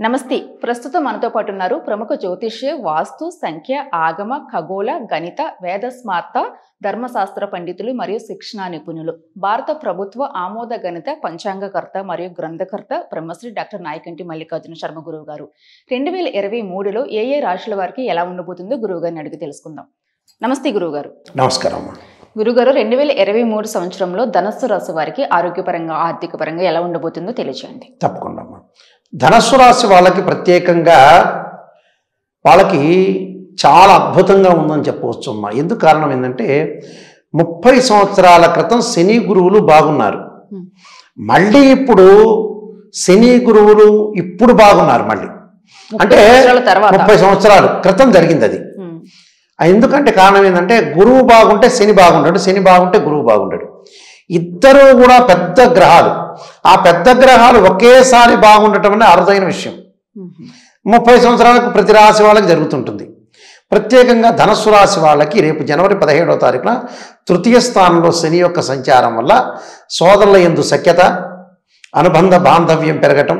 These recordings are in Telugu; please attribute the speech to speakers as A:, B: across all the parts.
A: నమస్తే. ప్రస్తుతం మనతో పాటు ఉన్నారు ప్రముఖ జ్యోతిష్య వాస్తు సంఖ్య ఆగమ ఖగోళ గణిత వేదస్మార్త ధర్మశాస్త్ర పండితులు మరియు శిక్షణా నిపుణులు. భారత ప్రభుత్వ ఆమోద గణిత పంచాంగకర్త మరియు గ్రంథకర్త బ్రహ్మశ్రీ డాక్టర్ నాయకంటి మల్లికార్జున శర్మ గురువు గారు. రెండు వేల ఇరవై మూడులో ఏ ఏ రాశుల వారికి ఎలా ఉండబోతుందో గురువు గారిని అడిగి తెలుసుకుందాం. నమస్తే గురువు గారు.
B: నమస్కారం
A: గురుగారు రెండు వేల ఇరవై మూడు సంవత్సరంలో ధనస్సు రాశి వారికి ఆరోగ్యపరంగా ఆర్థిక పరంగా ఎలా ఉండబోతుందో తెలియజేయండి
B: తప్పకుండా ధనస్సు రాశి వాళ్ళకి ప్రత్యేకంగా వాళ్ళకి చాలా అద్భుతంగా ఉందని చెప్పవచ్చు అమ్మా. ఎందుకు కారణం ఏంటంటే ముప్పై సంవత్సరాల క్రితం శని గురువులు బాగున్నారు. మళ్ళీ ఇప్పుడు శని గురువులు ఇప్పుడు బాగున్నారు మళ్ళీ. అంటే ముప్పై సంవత్సరాలు క్రితం జరిగింది అది. ఎందుకంటే కారణం ఏంటంటే గురువు బాగుంటే శని బాగుంటాడు శని బాగుంటే గురువు బాగుంటాడు. ఇద్దరు కూడా పెద్ద గ్రహాలు. ఆ పెద్ద గ్రహాలు ఒకేసారి బాగుండటం అనేది అరుదైన విషయం. ముప్పై సంవత్సరాలకు ప్రతి రాశి వాళ్ళకి జరుగుతుంటుంది. ప్రత్యేకంగా ధనస్సు రాశి వాళ్ళకి రేపు జనవరి పదిహేడవ తారీఖున తృతీయ స్థానంలో శని యొక్క సంచారం వల్ల సోదరుల ఎందు సఖ్యత అనుబంధ బాంధవ్యం పెరగటం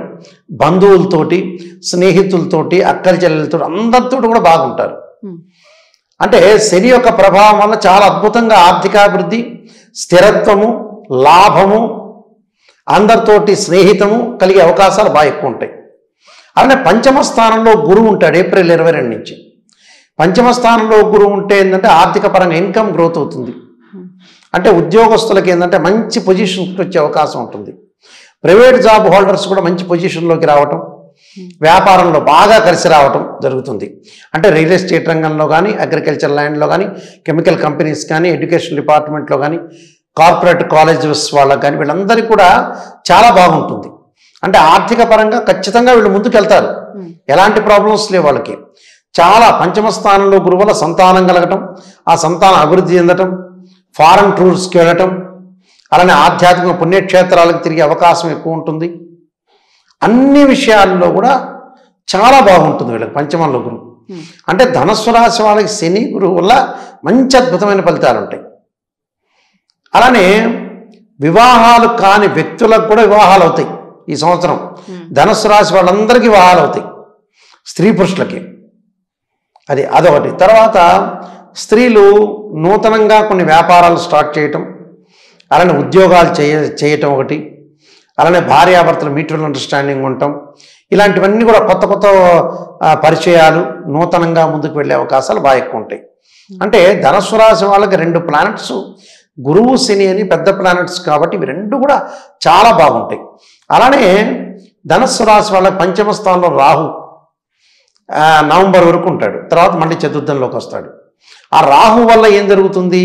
B: బంధువులతోటి స్నేహితులతోటి అక్కరి చెల్లెలతో అందరితో కూడా బాగుంటారు. అంటే శని యొక్క ప్రభావం వల్ల చాలా అద్భుతంగా ఆర్థికాభివృద్ధి స్థిరత్వము లాభము అందరితోటి స్నేహితము కలిగే అవకాశాలు బాగా ఎక్కువ ఉంటాయి. అలానే పంచమ స్థానంలో గురువు ఉంటాడు ఏప్రిల్ ఇరవై రెండు నుంచి. పంచమ స్థానంలో గురువు ఉంటే ఏంటంటే ఆర్థిక పరంగా ఇన్కమ్ గ్రోత్ అవుతుంది. అంటే ఉద్యోగస్తులకి ఏంటంటే మంచి పొజిషన్కి వచ్చే అవకాశం ఉంటుంది. ప్రైవేట్ జాబ్ హోల్డర్స్ కూడా మంచి పొజిషన్లోకి రావటం వ్యాపారంలో బాగా కలిసి రావటం జరుగుతుంది. అంటే రియల్ ఎస్టేట్ రంగంలో కానీ అగ్రికల్చర్ ల్యాండ్లో కానీ కెమికల్ కంపెనీస్ కానీ ఎడ్యుకేషన్ డిపార్ట్మెంట్లో కానీ కార్పొరేట్ కాలేజెస్ వాళ్ళకి కానీ వీళ్ళందరికీ కూడా చాలా బాగుంటుంది. అంటే ఆర్థిక పరంగా ఖచ్చితంగా వీళ్ళు ముందుకు వెళ్తారు
A: ఉమ్,
B: ఎలాంటి ప్రాబ్లమ్స్ లేవు వాళ్ళకి. చాలా పంచమ స్థానంలో గురువుల సంతానం కలగటం ఆ సంతానం అభివృద్ధి చెందటం ఫారెన్ టూర్స్కి వెళ్ళటం అలానే ఆధ్యాత్మిక పుణ్యక్షేత్రాలకు తిరిగే అవకాశం ఎక్కువ ఉంటుంది. అన్ని విషయాల్లో కూడా చాలా బాగుంటుంది వీళ్ళకి పంచమంలో గురువు. అంటే ధనస్సు రాశి వాళ్ళకి శని గురువు వల్ల మంచి అద్భుతమైన ఫలితాలు ఉంటాయి. అలానే వివాహాలు కాని వ్యక్తులకు కూడా వివాహాలు అవుతాయి ఈ సంవత్సరం. ధనుస్సు రాశి వాళ్ళందరికీ వివాహాలు అవుతాయి. స్త్రీ పురుషులకి. అది అదొకటి. తర్వాత స్త్రీలు నూతనంగా కొన్ని వ్యాపారాలు స్టార్ట్ చేయటం అలానే ఉద్యోగాలు చేయ చేయటం ఒకటి. అలానే భార్యాభర్తలు మ్యూచువల్ అండర్స్టాండింగ్ ఉండటం ఇలాంటివన్నీ కూడా కొత్త కొత్త పరిచయాలు నూతనంగా ముందుకు వెళ్ళే అవకాశాలు బాగా ఎక్కువ ఉంటాయి. అంటే ధనస్సు రాశి వాళ్ళకి రెండు ప్లానెట్స్ గురువు శని అని పెద్ద ప్లానెట్స్ కాబట్టి ఇవి రెండు కూడా చాలా బాగుంటాయి. అలానే ధనస్సు రాశి వాళ్ళ పంచమ స్థానంలో రాహు నవంబర్ వరకు ఉంటాడు. తర్వాత మళ్ళీ చతుర్థంలోకి వస్తాడు. ఆ రాహు వల్ల ఏం జరుగుతుంది?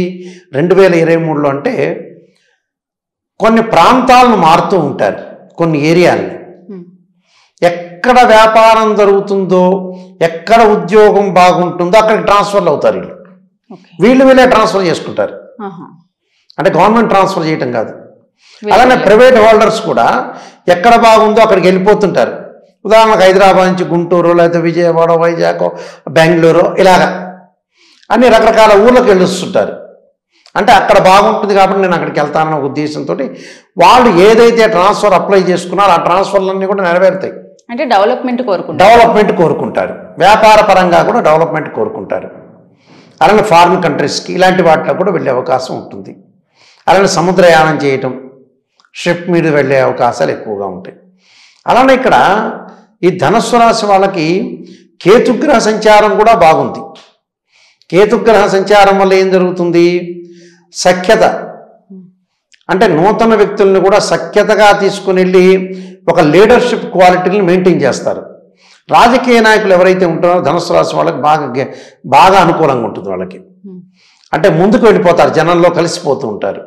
B: రెండు వేల ఇరవై మూడులో అంటే కొన్ని ప్రాంతాలను మారుతూ ఉంటారు కొన్ని ఏరియాల్ని. ఎక్కడ వ్యాపారం జరుగుతుందో ఎక్కడ ఉద్యోగం బాగుంటుందో అక్కడికి ట్రాన్స్ఫర్లు అవుతారు వీళ్ళు. వీళ్ళు వీళ్ళే ట్రాన్స్ఫర్ చేసుకుంటారు. అంటే గవర్నమెంట్ ట్రాన్స్ఫర్ చేయటం కాదు. అలానే ప్రైవేట్ హోల్డర్స్ కూడా ఎక్కడ బాగుందో అక్కడికి వెళ్ళిపోతుంటారు. ఉదాహరణకు హైదరాబాద్ నుంచి గుంటూరు లేకపోతే విజయవాడ వైజాగ్ బెంగళూరు ఇలాగా. అన్ని రకరకాల ఊర్లకు వెళ్ళొస్తుంటారు. అంటే అక్కడ బాగుంటుంది కాబట్టి నేను అక్కడికి వెళ్తానన్న ఉద్దేశంతో వాళ్ళు ఏదైతే ట్రాన్స్ఫర్ అప్లై చేసుకున్నారో ఆ ట్రాన్స్ఫర్లన్నీ కూడా నెరవేరుతాయి.
A: అంటే డెవలప్మెంట్ కోరుకుంటారు.
B: డెవలప్మెంట్ కోరుకుంటారు. వ్యాపార పరంగా కూడా డెవలప్మెంట్ కోరుకుంటారు. అలానే ఫారిన్ కంట్రీస్కి ఇలాంటి వాటిలో కూడా వెళ్ళే అవకాశం ఉంటుంది. అలానే సముద్రయానం చేయటం షిప్ మీద వెళ్ళే అవకాశాలు ఎక్కువగా ఉంటాయి. అలానే ఇక్కడ ఈ ధనస్సు రాశి వాళ్ళకి కేతుగ్రహ సంచారం కూడా బాగుంది. కేతుగ్రహ సంచారం వల్ల ఏం జరుగుతుంది? సఖ్యత. అంటే నూతన వ్యక్తుల్ని కూడా సఖ్యతగా తీసుకుని వెళ్ళి ఒక లీడర్షిప్ క్వాలిటీని మెయింటైన్ చేస్తారు. రాజకీయ నాయకులు ఎవరైతే ఉంటారో ధనుసు రాశి వాళ్ళకి బాగా బాగా అనుకూలంగా ఉంటుంది వాళ్ళకి. అంటే ముందుకు వెళ్ళిపోతారు జనంలో కలిసిపోతూ ఉంటారు.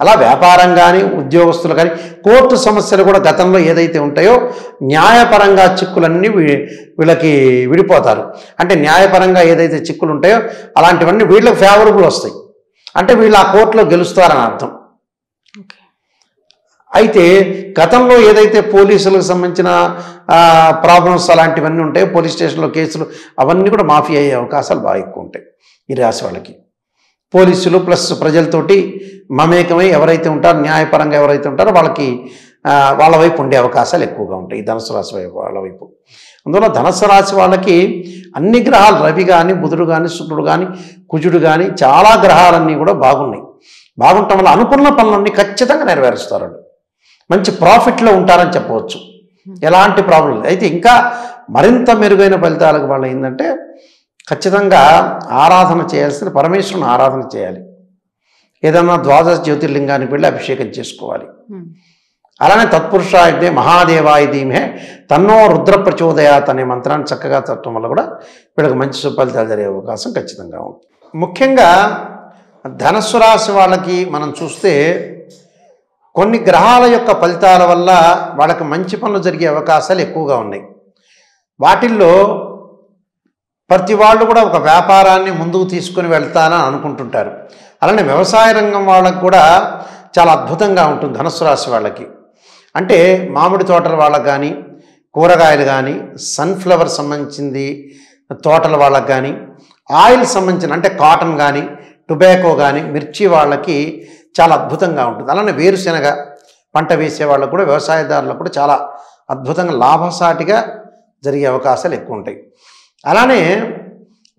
B: అలా వ్యాపారం కానీ ఉద్యోగస్తులు కానీ కోర్టు సమస్యలు కూడా గతంలో ఏదైతే ఉంటాయో న్యాయపరంగా చిక్కులన్నీ వీళ్ళకి విడిపోతారు. అంటే న్యాయపరంగా ఏదైతే చిక్కులు ఉంటాయో అలాంటివన్నీ వీళ్ళకి ఫేవరబుల్ వస్తాయి. అంటే వీళ్ళు ఆ కోర్టులో గెలుస్తారని అర్థం. అయితే గతంలో ఏదైతే పోలీసులకు సంబంధించిన ప్రాబ్లమ్స్ అలాంటివన్నీ ఉంటాయో పోలీస్ స్టేషన్లో కేసులు అవన్నీ కూడా మాఫీ అయ్యే అవకాశాలు బాగా ఎక్కువ ఉంటాయి ఈ రాశి వాళ్ళకి. పోలీసులు ప్లస్ ప్రజలతోటి మమేకమై ఎవరైతే ఉంటారో న్యాయపరంగా ఎవరైతే ఉంటారో వాళ్ళకి వాళ్ళ వైపు ఉండే అవకాశాలు ఎక్కువగా ఉంటాయి. ఈ ధనుసు రాశి వైపు వాళ్ళ వైపు. అందువల్ల ధనస్సు రాశి వాళ్ళకి అన్ని గ్రహాలు రవి కానీ బుధుడు కానీ శుక్రుడు కానీ కుజుడు కానీ చాలా గ్రహాలన్నీ కూడా బాగున్నాయి. బాగుండటం వల్ల అనుకున్న పనులన్నీ ఖచ్చితంగా నెరవేరుస్తారు మంచి ప్రాఫిట్లో ఉంటారని చెప్పవచ్చు. ఎలాంటి ప్రాబ్లం లేదు. అయితే ఇంకా మరింత మెరుగైన ఫలితాలకు వాళ్ళు ఏంటంటే ఖచ్చితంగా ఆరాధన చేయాల్సిన పరమేశ్వరుని ఆరాధన చేయాలి. ఏదన్నా ద్వాదశ జ్యోతిర్లింగానికి వెళ్ళి అభిషేకం చేసుకోవాలి. అలానే తత్పురుషాయుధే మహాదేవాయ ధీమే తన్నో రుద్ర ప్రచోదయాత్ అనే మంత్రాన్ని చక్కగా చట్టం వల్ల కూడా వీళ్ళకి మంచి సుఫలితాలు జరిగే అవకాశం ఖచ్చితంగా ఉంది. ముఖ్యంగా ధనస్సు రాశి వాళ్ళకి మనం చూస్తే కొన్ని గ్రహాల యొక్క ఫలితాల వల్ల వాళ్ళకి మంచి పనులు జరిగే అవకాశాలు ఎక్కువగా ఉన్నాయి. వాటిల్లో ప్రతి వాళ్ళు కూడా ఒక వ్యాపారాన్ని ముందుకు తీసుకుని వెళ్తానని అనుకుంటుంటారు. అలానే వ్యవసాయ రంగం వాళ్ళకు కూడా చాలా అద్భుతంగా ఉంటుంది ధనుసు రాశి వాళ్ళకి. అంటే మామిడి తోటల వాళ్ళకు కానీ కూరగాయలు కానీ సన్ఫ్లవర్ సంబంధించింది తోటల వాళ్ళకి కానీ ఆయిల్ సంబంధించిన అంటే కాటన్ కానీ టొబాకో కానీ మిర్చి వాళ్ళకి చాలా అద్భుతంగా ఉంటుంది. అలానే వేరుశెనగ పంట వేసే వాళ్ళకు కూడా వ్యవసాయదారులకు కూడా చాలా అద్భుతంగా లాభసాటిగా జరిగే అవకాశాలు ఎక్కువ ఉంటాయి. అలానే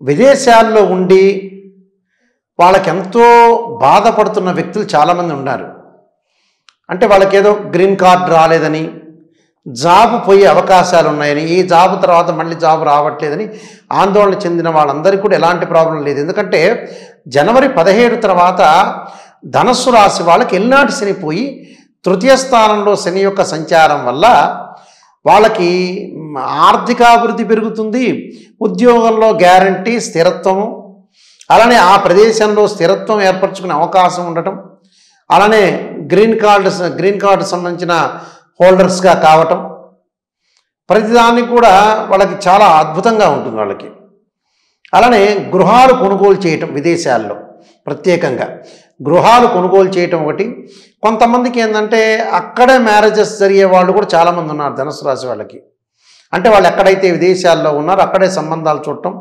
B: విదేశాల్లో ఉండి వాళ్ళకి ఎంతో బాధపడుతున్న వ్యక్తులు చాలామంది ఉన్నారు. అంటే వాళ్ళకి ఏదో గ్రీన్ కార్డ్ రాలేదని జాబ్ పోయే అవకాశాలు ఉన్నాయని ఈ జాబ్ తర్వాత మళ్ళీ జాబ్ రావట్లేదని ఆందోళన చెందిన వాళ్ళందరికీ కూడా ఎలాంటి ప్రాబ్లం లేదు. ఎందుకంటే జనవరి పదిహేడు తర్వాత ధనస్సు రాశి వాళ్ళకి ఎల్నాటి శని పోయి తృతీయ స్థానంలో శని యొక్క సంచారం వల్ల వాళ్ళకి ఆర్థికాభివృద్ధి పెరుగుతుంది ఉద్యోగంలో గ్యారంటీ స్థిరత్వము అలానే ఆ ప్రదేశంలో స్థిరత్వం ఏర్పరచుకునే అవకాశం ఉండటం అలానే గ్రీన్ కార్డు గ్రీన్ కార్డు సంబంధించిన హోల్డర్స్గా కావటం ప్రతిదానికి కూడా వాళ్ళకి చాలా అద్భుతంగా ఉంటుంది వాళ్ళకి. అలానే గృహాలు కొనుగోలు చేయటం విదేశాల్లో ప్రత్యేకంగా. గృహాలు కొనుగోలు చేయటం ఒకటి. కొంతమందికి ఏంటంటే అక్కడే మ్యారేజెస్ జరిగే వాళ్ళు కూడా చాలామంది ఉన్నారు ధనుసు రాశి వాళ్ళకి. అంటే వాళ్ళు ఎక్కడైతే విదేశాల్లో ఉన్నారో అక్కడే సంబంధాలు చూడటం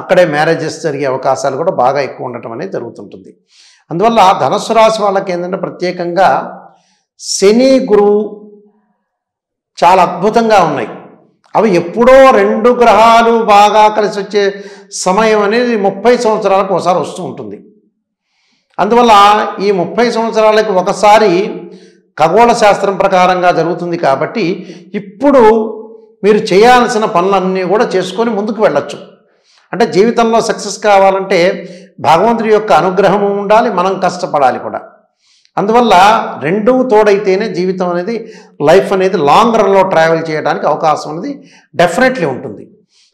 B: అక్కడే మ్యారేజెస్ జరిగే అవకాశాలు కూడా బాగా ఎక్కువ ఉండటం అనేది జరుగుతుంటుంది. అందువల్ల ధనుసు రాశి వాళ్ళకి ఏంటంటే ప్రత్యేకంగా శని గురువు చాలా అద్భుతంగా ఉన్నాయి. అవి ఎప్పుడో రెండు గ్రహాలు బాగా కలిసి వచ్చే సమయం అనేది ముప్పై సంవత్సరాలకు ఒకసారి వస్తూ ఉంటుంది. అందువల్ల ఈ ముప్పై సంవత్సరాలకు ఒకసారి ఖగోళ శాస్త్రం ప్రకారంగా జరుగుతుంది కాబట్టి ఇప్పుడు మీరు చేయాల్సిన పనులన్నీ కూడా చేసుకొని ముందుకు వెళ్ళొచ్చు. అంటే జీవితంలో సక్సెస్ కావాలంటే భగవంతుడి యొక్క అనుగ్రహము ఉండాలి మనం కష్టపడాలి కూడా. అందువల్ల రెండూ తోడైతేనే జీవితం అనేది లైఫ్ అనేది లాంగ్ రన్లో ట్రావెల్ చేయడానికి అవకాశం అనేది డెఫినెట్లీ ఉంటుంది.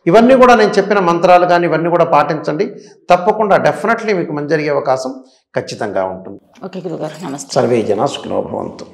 B: ఇవన్నీ కూడా నేను చెప్పిన మంత్రాలు కానీ ఇవన్నీ కూడా పాటించండి. తప్పకుండా డెఫినెట్లీ మీకు మంచి జరిగే అవకాశం ఖచ్చితంగా ఉంటుంది.
A: ఓకే గురుగారు నమస్తే.
B: సర్వే జన సుఖినో భవంతు.